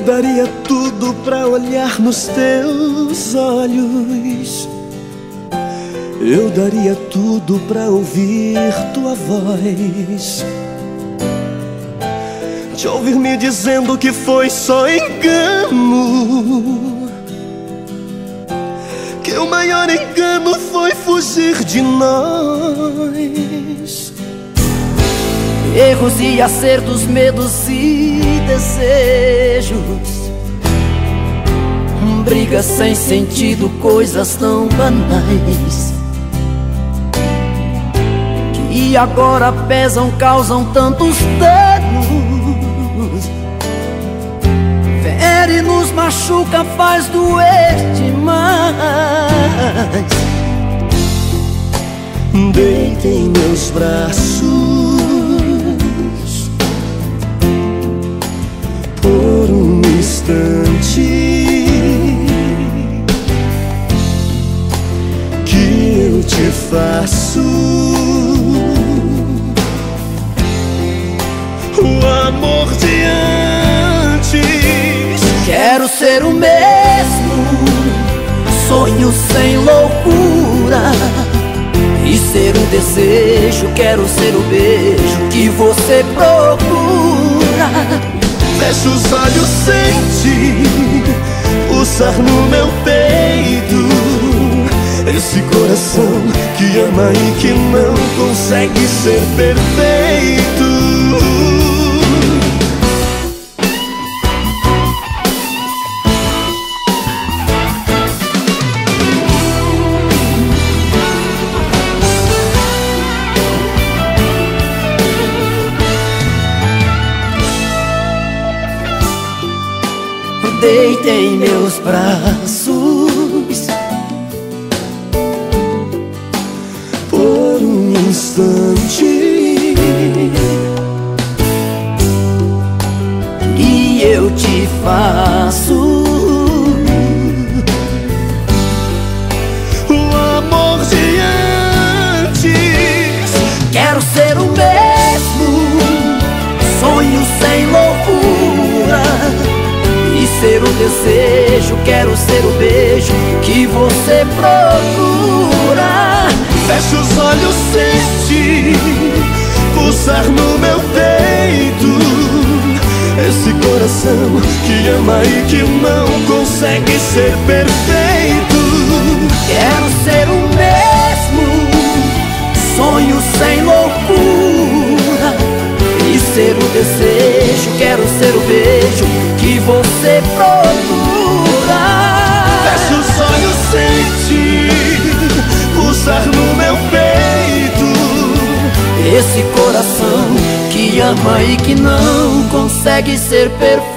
daria tudo pra olhar nos teus olhos. Eu daria tudo pra ouvir tua voz. Te ouvir me dizendo que foi só engano. Que o maior engano foi fugir de nós. Erros e acertos, medos e desejos Brigas sem sentido, coisas tão banais. Que agora pesam, causam tantos danos. Fere, nos machuca, faz doer demais. Deita em meus braços que eu te faço o amor de antes. Quero ser o mesmo, sonho sem loucura. E ser um desejo, quero ser o beijo que você procura. Fecha os olhos, sente pulsar no meu peito. Esse coração que ama e que não consegue ser perfeito deita em meus braços você procura. Fecha os olhos, sente pulsar no meu peito. Esse coração que ama e que não consegue ser perfeito. Quero ser o mesmo, sonho sem loucura. E ser o desejo, quero ser o beijo que você procura. Esse coração que ama e que não consegue ser perfeito.